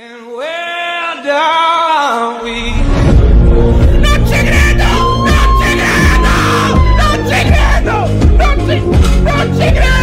And where are we Non ci credo! Non ci credo! Non ci credo! Non ci, non ci!